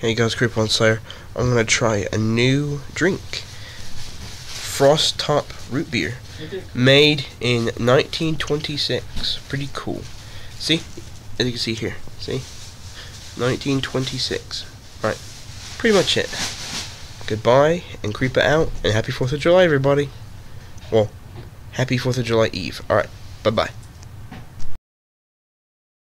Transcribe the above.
Hey guys, Coupon Slayer. I'm gonna try a new drink. Frostop Root Beer. Made in 1926. Pretty cool. See? As you can see here. See? 1926. Right. Pretty much it. Goodbye, and creep it out, and happy 4th of July, everybody. Well, happy 4th of July Eve. Alright. Bye-bye.